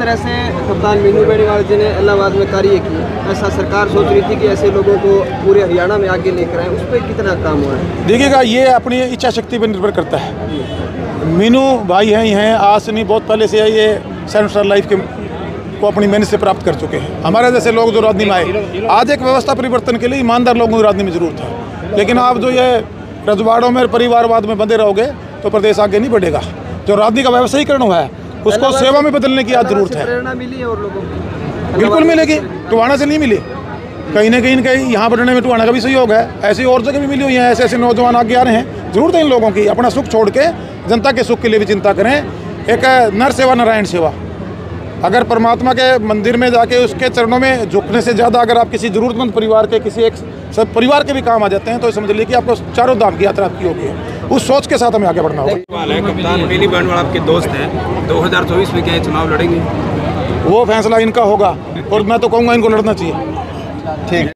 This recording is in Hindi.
तरह से कप्तान मीनू बेनीवाल जी ने इलाहाबाद में कार्य किया ऐसा सरकार सोच रही थी कि ऐसे लोगों को पूरे हरियाणा में आगे लेकर आए। उस पर कितना काम हुआ है? देखिएगा, ये अपनी इच्छा शक्ति पर निर्भर करता है। मीनू भाई हैं हैं, आज से नहीं, बहुत पहले से ये सेवन स्टार लाइफ के को अपनी मेहनत से प्राप्त कर चुके हैं। हमारे जैसे लोग जो राजनीति में आए, आज एक व्यवस्था परिवर्तन के लिए ईमानदार लोगों की राजनीति में ज़रूरत है। लेकिन आप जो ये रजवाड़ों में परिवारवाद में बंधे रहोगे तो प्रदेश आगे नहीं बढ़ेगा। जो राजनीति का व्यवसायीकरण हुआ है उसको सेवा में बदलने की आज ज़रूरत है। प्रेरणा मिली और लोगों को। बिल्कुल मिलेगी। टुहाना से नहीं मिली। कहीं ना कहीं न कहीं यहाँ बढ़ने में टुहाना का भी सहयोग है। ऐसी और जगह भी मिली हुई है ऐसे ऐसे नौजवान आगे आ रहे हैं। ज़रूरत है इन लोगों की अपना सुख छोड़ के जनता के सुख के लिए भी चिंता करें। एक नर सेवा नारायण सेवा। अगर परमात्मा के मंदिर में जाके उसके चरणों में झुकने से ज़्यादा अगर आप किसी ज़रूरतमंद परिवार के किसी एक सब परिवार के भी काम आ जाते हैं तो समझ लीजिए कि आपको चारों धाम की यात्रा आपकी होगी। उस सोच के साथ हमें आगे बढ़ना होगा। है कप्तान मिनी बैंड आपके दोस्त हैं। 2024 में क्या चुनाव लड़ेंगे? वो फैसला इनका होगा और मैं तो कहूँगा इनको लड़ना चाहिए। ठीक।